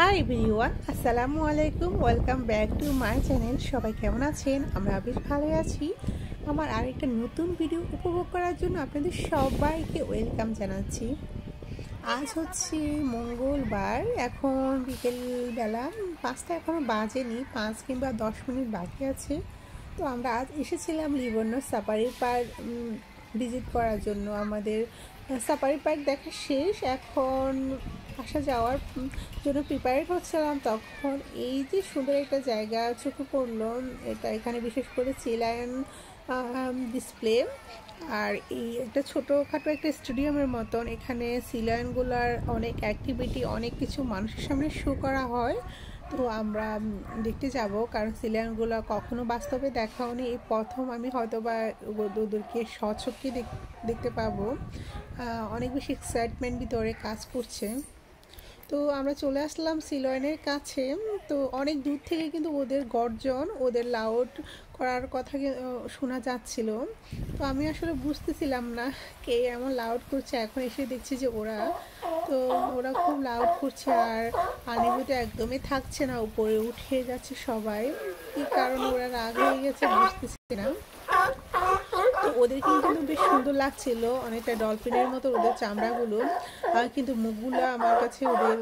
High ভিওয়ান আসসালামু আলাইকুম welcome back to my channel সবাই কেমন আছেন? আমরা বেশ ভালো আছি। আমার আরেকটা নতুন ভিডিও উপভোগ করার জন্য আপনাদের সবাইকে ওয়েলকাম জানাচ্ছি। আজ হচ্ছে মঙ্গলবার, এখন বিকেলবেলা পাঁচটা এখনও বাজেনি, পাঁচ কিংবা দশ মিনিট বাকি আছে। তো আমরা আজ এসেছিলাম লিবর্ণ সাফারি পার্ক ভিজিট করার জন্য। আমাদের সাফারি পার্ক দেখা শেষ, এখন আসা যাওয়ার জন্য প্রিপারেড হচ্ছিলাম। তখন এই যে সুন্দর একটা জায়গা চোখে পড়ল, এটা এখানে বিশেষ করে চিলায়ন ডিসপ্লে আর এই একটা ছোটোখাটো একটা স্টেডিয়ামের মতন। এখানে সিলায়নগুলার অনেক অ্যাক্টিভিটি অনেক কিছু মানুষের সামনে শো করা হয়। তো আমরা দেখতে যাব, কারণ সিলিয়ানগুলো কখনো বাস্তবে দেখাও নি এই প্রথম আমি হয়তো বা ওদেরকে স্বচক্ষে দেখতে পাবো। অনেক বেশি এক্সাইটমেন্ট ভিতরে কাজ করছে। তো আমরা চলে আসলাম সিলয়নের কাছে। তো অনেক দূর থেকে কিন্তু ওদের গর্জন, ওদের লাউড করার কথা শোনা যাচ্ছিল। তো আমি আসলে বুঝতেছিলাম না কে এমন লাউড করছে। এখন এসে দেখছি যে ওরা, তো ওরা খুব লাউড করছে আর পানিগুলো একদমই থাকছে না, উপরে উঠে যাচ্ছে সবাই। কি কারণে ওরা রাগ হয়ে গেছে বুঝতেছি না। ওদের কিন্তু বেশ সুন্দর লাগছিল, অনেকটা ডলফিনের মতো ওদের চামড়াগুলো। কিন্তু মুখগুলো আমার কাছে ওদের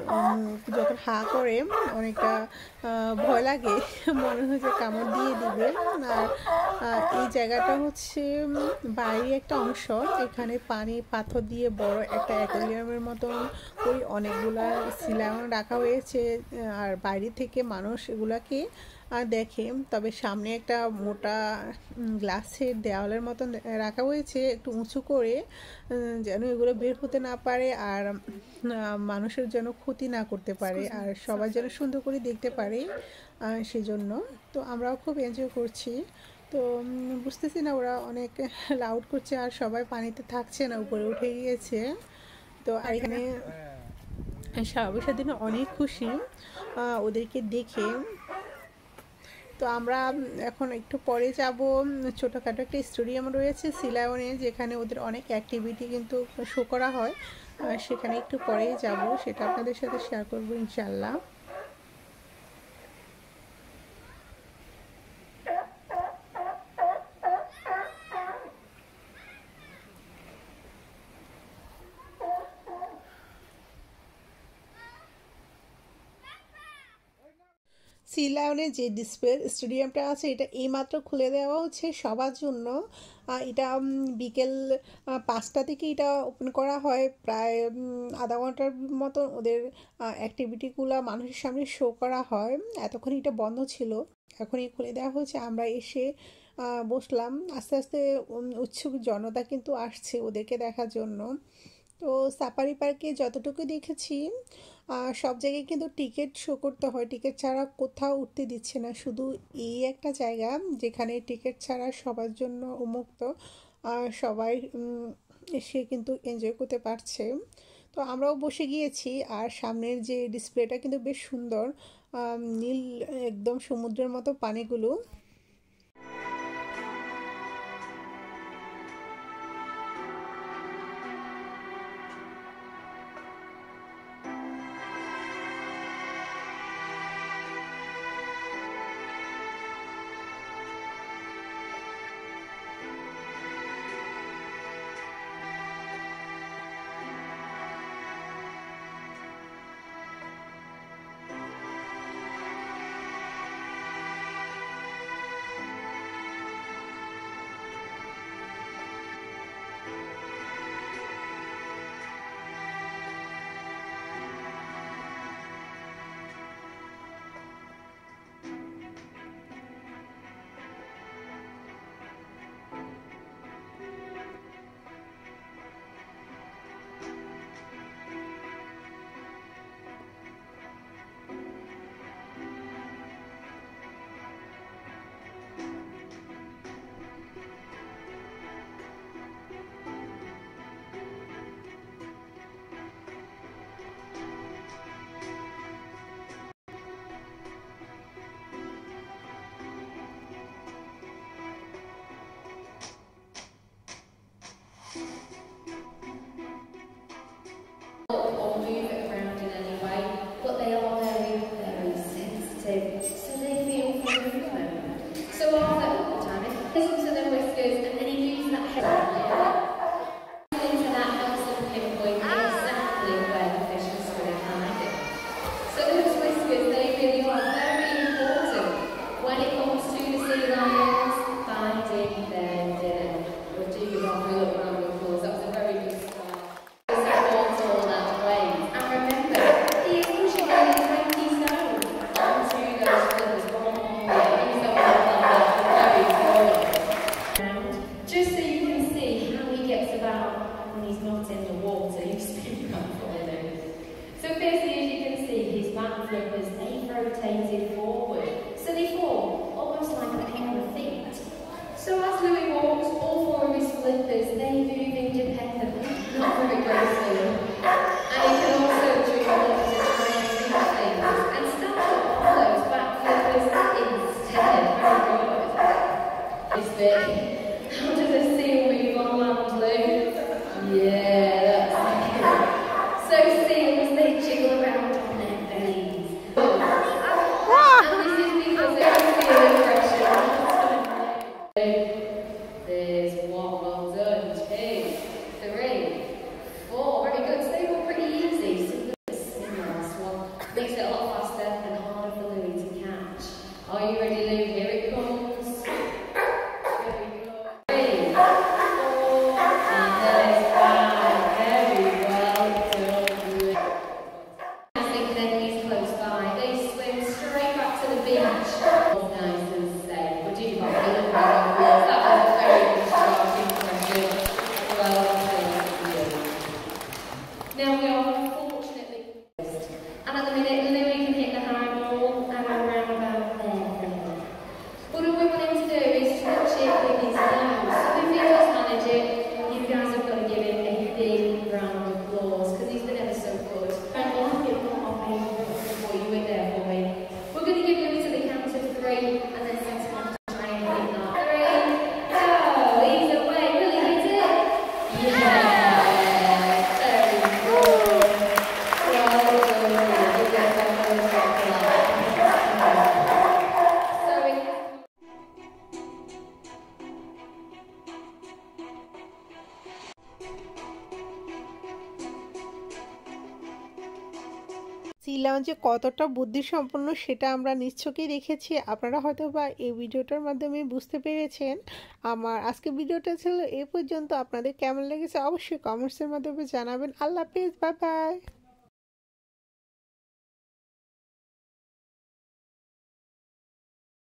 যখন হা করে, অনেকটা ভয় লাগে। মনে হয় যে কামড় দিয়ে দিবে। আর এই জায়গাটা হচ্ছে বাইরে একটা অংশ। এখানে পানি, পাথর দিয়ে বড় একটা অ্যাকোরিয়ামের মতন ওই অনেকগুলা সিলাম রাখা হয়েছে। আর বাইরে থেকে মানুষ এগুলাকে দেখে তবে সামনে একটা মোটা গ্লাসের দেওয়ালের মতন রাখা হয়েছে একটু উঁচু করে যেন এগুলো বের হতে না পারে আর মানুষের যেন ক্ষতি না করতে পারে আর সবাই যেন সুন্দর করে দেখতে পারে সেজন্য। তো আমরাও খুব এনজয় করছি। তো বুঝতেছি না ওরা অনেক লাউড করছে আর সবাই পানিতে থাকছে না উপরে উঠে গিয়েছে। তো আর এখানে দিনে অনেক খুশি ওদেরকে দেখে। তো আমরা এখন একটু পরে যাব। ছোটোখাটো একটা স্টেডিয়াম রয়েছে সিলায়নে যেখানে ওদের অনেক অ্যাক্টিভিটি কিন্তু শো করা হয়। সেখানে একটু পরেই যাব, সেটা আপনাদের সাথে শেয়ার করব ইনশাল্লাহ। সি লায়নের যে ডিসপ্লে স্টেডিয়ামটা আছে, এটা এইমাত্র খুলে দেওয়া হচ্ছে সবার জন্য। এটা বিকেল পাঁচটা থেকে এটা ওপেন করা হয়। প্রায় আধা ঘণ্টার মতো ওদের অ্যাক্টিভিটিগুলো মানুষের সামনে শো করা হয়। এতক্ষণ এটা বন্ধ ছিল, এখনই খুলে দেওয়া হয়েছে। আমরা এসে বসলাম। আস্তে আস্তে উৎসুক জনতা কিন্তু আসছে ওদেরকে দেখার জন্য। তো সাফারি পার্কে যতটুকু দেখেছি সব জায়গায় কিন্তু টিকিট শো করতে হয়। টিকিট ছাড়া কোথাও উঠতে দিচ্ছে না। শুধু এই একটা জায়গা যেখানে টিকিট ছাড়া সবার জন্য উন্মুক্ত সবাই এসে কিন্তু এনজয় করতে পারছে। তো আমরাও বসে গিয়েছি, আর সামনের যে ডিসপ্লেটা কিন্তু বেশ সুন্দর নীল একদম সমুদ্রের মতো পানিগুলো। it was eight rotated, four Yeah. নীলাম যে কতটা বুদ্ধিসম্পন্ন সেটা আমরা নিশ্চয়ই দেখেছি। আপনারা হয়তো বা এই ভিডিওটার মাধ্যমে বুঝতে পেরেছেন। আমার আজকে ভিডিওটা ছিল এ পর্যন্ত। আপনাদের কেমন লেগেছে অবশ্যই কমেন্টসের মাধ্যমে জানাবেন। আল্লাহ হাফিজ বাই বাই